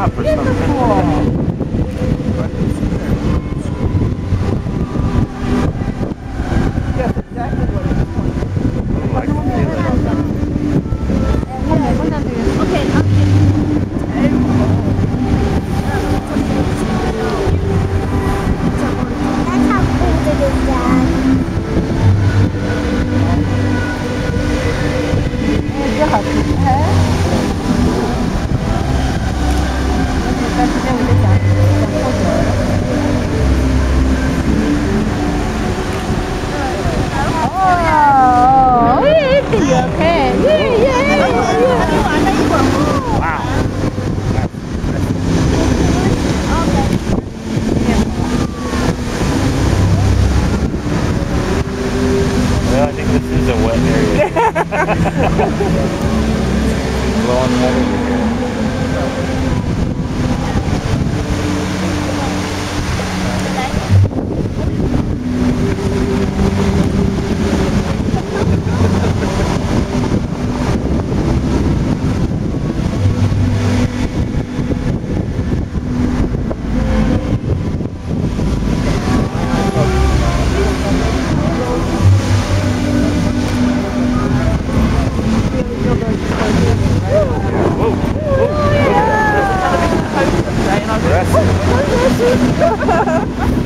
shop or something. Long, long. 哈哈。